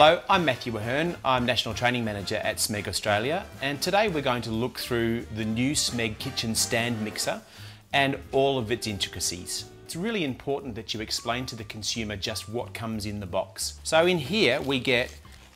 Hello, I'm Matthew Ahern. I'm National Training Manager at SMEG Australia and today we're going to look through the new SMEG kitchen stand mixer and all of its intricacies. It's really important that you explain to the consumer just what comes in the box. So in here we get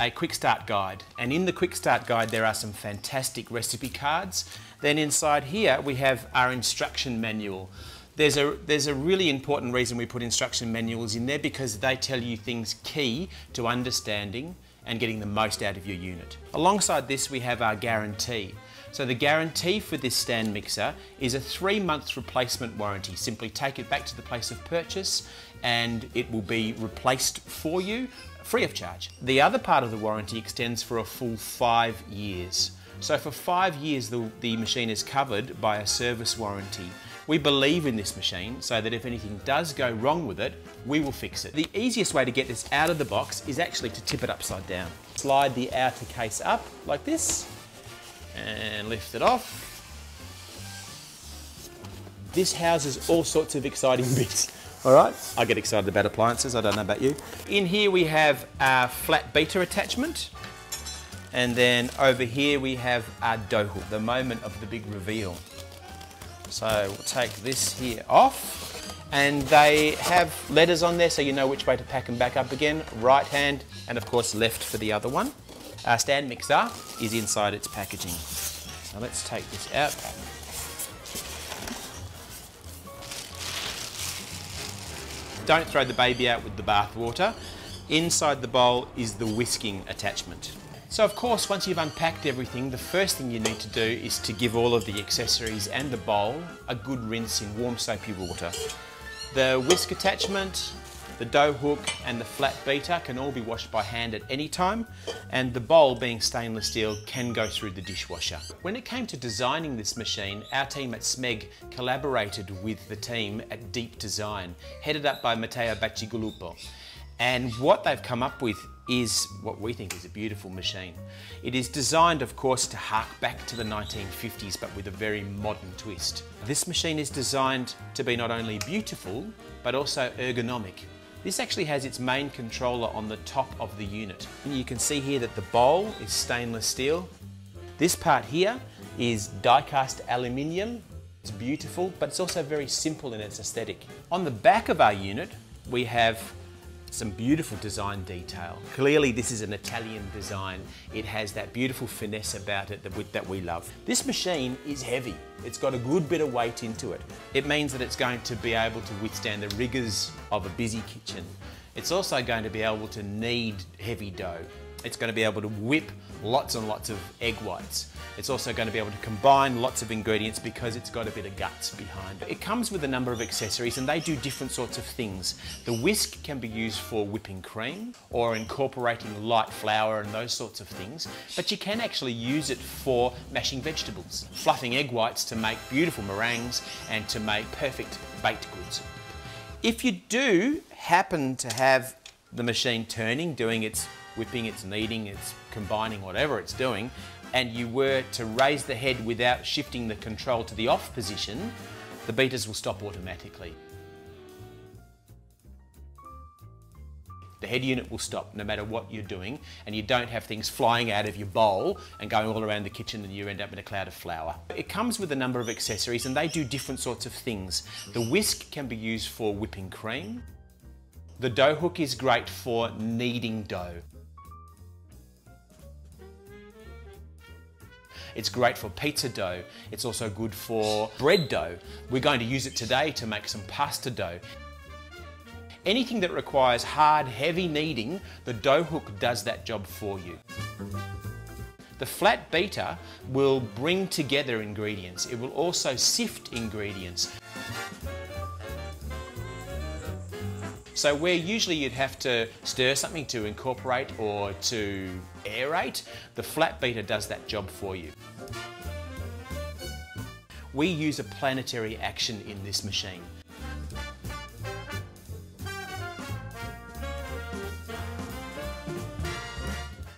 a quick start guide and in the quick start guide there are some fantastic recipe cards. Then inside here we have our instruction manual there's a, there's a really important reason we put instruction manuals in there because they tell you things key to understanding and getting the most out of your unit. Alongside this we have our guarantee. So the guarantee for this stand mixer is a three month replacement warranty. Simply take it back to the place of purchase and it will be replaced for you free of charge. The other part of the warranty extends for a full five years. So for five years the, the machine is covered by a service warranty. We believe in this machine so that if anything does go wrong with it, we will fix it. The easiest way to get this out of the box is actually to tip it upside down. Slide the outer case up like this and lift it off. This houses all sorts of exciting bits. All right, I get excited about appliances, I don't know about you. In here we have our flat beater attachment. And then over here we have our hook, the moment of the big reveal. So we'll take this here off and they have letters on there so you know which way to pack them back up again. Right hand and of course left for the other one. Our stand mixer is inside its packaging. So let's take this out. Don't throw the baby out with the bath water. Inside the bowl is the whisking attachment. So of course, once you've unpacked everything, the first thing you need to do is to give all of the accessories and the bowl a good rinse in warm soapy water. The whisk attachment, the dough hook and the flat beater can all be washed by hand at any time and the bowl being stainless steel can go through the dishwasher. When it came to designing this machine, our team at SMEG collaborated with the team at Deep Design, headed up by Matteo Bazzicalupo. And what they've come up with is what we think is a beautiful machine. It is designed, of course, to hark back to the 1950s, but with a very modern twist. This machine is designed to be not only beautiful, but also ergonomic. This actually has its main controller on the top of the unit. You can see here that the bowl is stainless steel. This part here is die-cast aluminium. It's beautiful, but it's also very simple in its aesthetic. On the back of our unit, we have some beautiful design detail. Clearly this is an Italian design. It has that beautiful finesse about it that we, that we love. This machine is heavy. It's got a good bit of weight into it. It means that it's going to be able to withstand the rigours of a busy kitchen. It's also going to be able to knead heavy dough. It's going to be able to whip lots and lots of egg whites. It's also going to be able to combine lots of ingredients because it's got a bit of guts behind it. It comes with a number of accessories and they do different sorts of things. The whisk can be used for whipping cream or incorporating light flour and those sorts of things, but you can actually use it for mashing vegetables, fluffing egg whites to make beautiful meringues and to make perfect baked goods. If you do happen to have the machine turning, doing its whipping, it's kneading, it's combining whatever it's doing, and you were to raise the head without shifting the control to the off position, the beaters will stop automatically. The head unit will stop no matter what you're doing and you don't have things flying out of your bowl and going all around the kitchen and you end up in a cloud of flour. It comes with a number of accessories and they do different sorts of things. The whisk can be used for whipping cream. The dough hook is great for kneading dough. It's great for pizza dough. It's also good for bread dough. We're going to use it today to make some pasta dough. Anything that requires hard, heavy kneading, the dough hook does that job for you. The flat beater will bring together ingredients. It will also sift ingredients. So where usually you'd have to stir something to incorporate or to aerate, the flat beater does that job for you. We use a planetary action in this machine.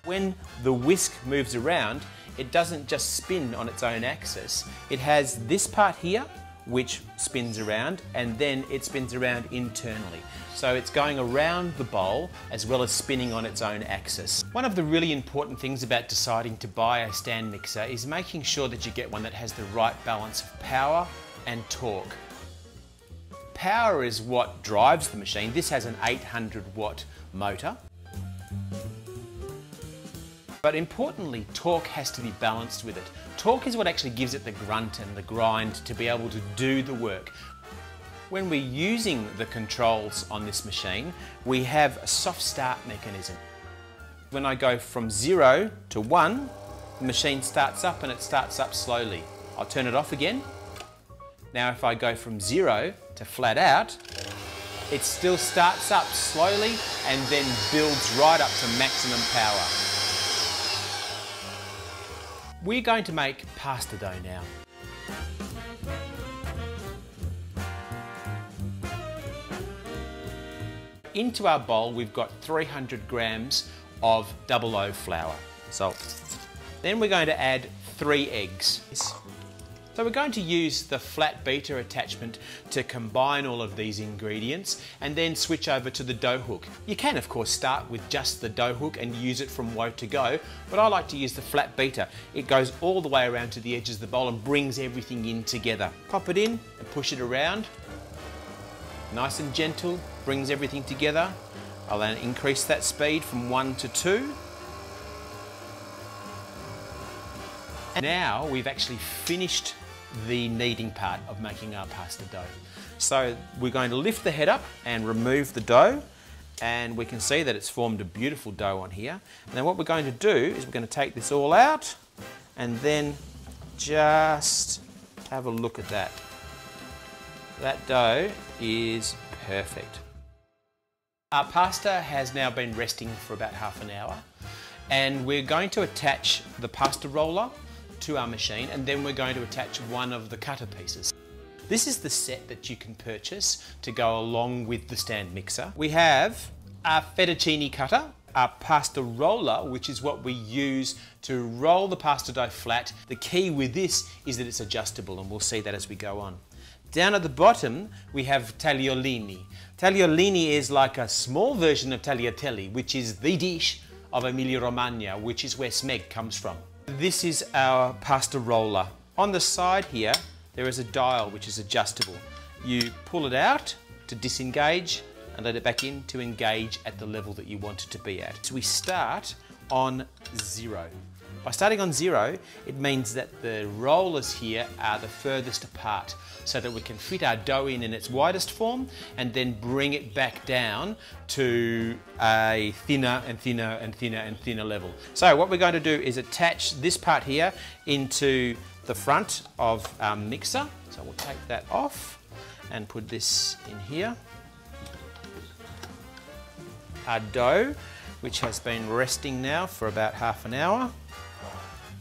When the whisk moves around, it doesn't just spin on its own axis. It has this part here which spins around and then it spins around internally. So it's going around the bowl as well as spinning on its own axis. One of the really important things about deciding to buy a stand mixer is making sure that you get one that has the right balance of power and torque. Power is what drives the machine. This has an 800 watt motor. But importantly, torque has to be balanced with it. Torque is what actually gives it the grunt and the grind to be able to do the work. When we're using the controls on this machine, we have a soft start mechanism. When I go from zero to one, the machine starts up and it starts up slowly. I'll turn it off again. Now if I go from zero to flat out, it still starts up slowly and then builds right up to maximum power. We're going to make pasta dough now. Into our bowl we've got 300 grams of double O flour. So then we're going to add three eggs. So we're going to use the flat beater attachment to combine all of these ingredients and then switch over to the dough hook. You can of course start with just the dough hook and use it from woe to go, but I like to use the flat beater. It goes all the way around to the edges of the bowl and brings everything in together. Pop it in and push it around. Nice and gentle, brings everything together. I'll then increase that speed from one to two. And Now we've actually finished the kneading part of making our pasta dough. So we're going to lift the head up and remove the dough and we can see that it's formed a beautiful dough on here. Then what we're going to do is we're going to take this all out and then just have a look at that. That dough is perfect. Our pasta has now been resting for about half an hour and we're going to attach the pasta roller to our machine and then we're going to attach one of the cutter pieces. This is the set that you can purchase to go along with the stand mixer. We have our fettuccine cutter, our pasta roller, which is what we use to roll the pasta dough flat. The key with this is that it's adjustable and we'll see that as we go on. Down at the bottom, we have tagliolini. Tagliolini is like a small version of tagliatelle, which is the dish of Emilia Romagna, which is where Smeg comes from. This is our pasta roller. On the side here, there is a dial which is adjustable. You pull it out to disengage and let it back in to engage at the level that you want it to be at. So we start on zero. By starting on zero, it means that the rollers here are the furthest apart so that we can fit our dough in in its widest form and then bring it back down to a thinner and thinner and thinner and thinner level. So what we're going to do is attach this part here into the front of our mixer. So we'll take that off and put this in here. Our dough, which has been resting now for about half an hour.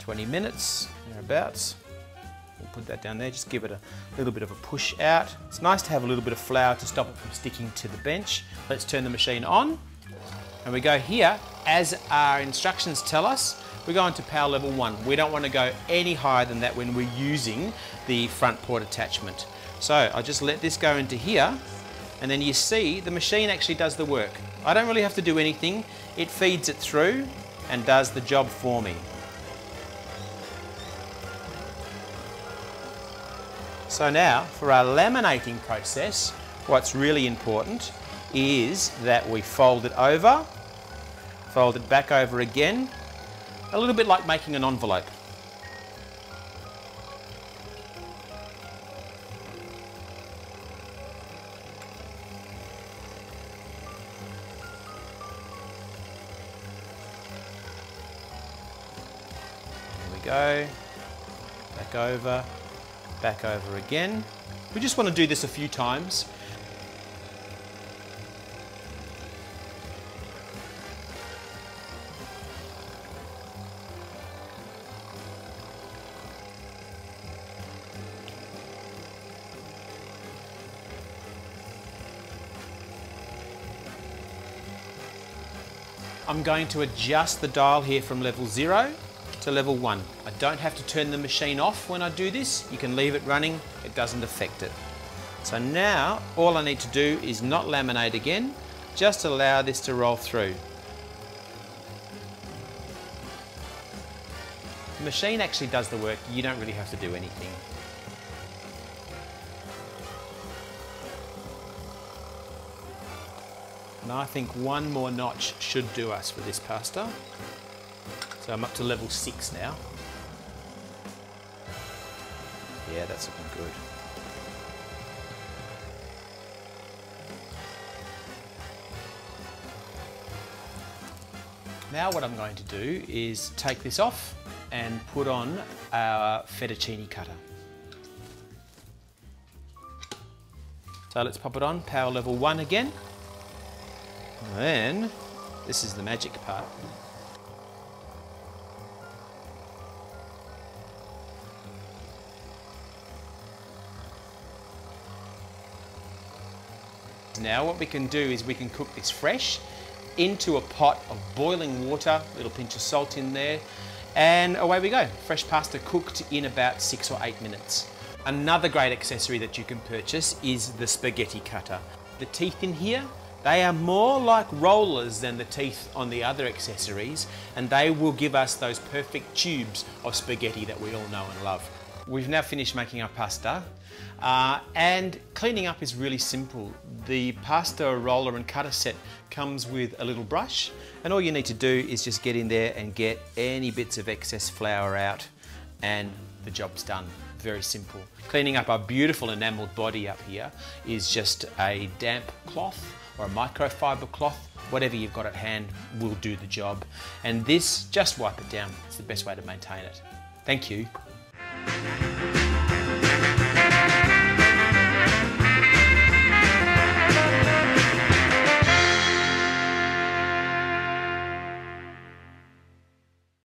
20 minutes, thereabouts. We'll put that down there, just give it a little bit of a push out. It's nice to have a little bit of flour to stop it from sticking to the bench. Let's turn the machine on. And we go here, as our instructions tell us, we're going to power level one. We don't want to go any higher than that when we're using the front port attachment. So I just let this go into here, and then you see the machine actually does the work. I don't really have to do anything. It feeds it through and does the job for me. So now for our laminating process, what's really important is that we fold it over, fold it back over again, a little bit like making an envelope. We go, back over, back over again. We just want to do this a few times. I'm going to adjust the dial here from level zero to level one. I don't have to turn the machine off when I do this. You can leave it running, it doesn't affect it. So now all I need to do is not laminate again, just allow this to roll through. The machine actually does the work, you don't really have to do anything. And I think one more notch should do us for this pasta. So I'm up to level six now. Yeah, that's looking good. Now what I'm going to do is take this off and put on our fettuccine cutter. So let's pop it on, power level one again. And then, this is the magic part. Now what we can do is we can cook this fresh into a pot of boiling water, a little pinch of salt in there, and away we go. Fresh pasta cooked in about six or eight minutes. Another great accessory that you can purchase is the spaghetti cutter. The teeth in here, they are more like rollers than the teeth on the other accessories, and they will give us those perfect tubes of spaghetti that we all know and love. We've now finished making our pasta uh, and cleaning up is really simple. The pasta roller and cutter set comes with a little brush and all you need to do is just get in there and get any bits of excess flour out and the job's done. Very simple. Cleaning up our beautiful enamelled body up here is just a damp cloth or a microfiber cloth whatever you've got at hand will do the job. And this, just wipe it down. It's the best way to maintain it. Thank you.